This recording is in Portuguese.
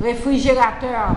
Refrigerateur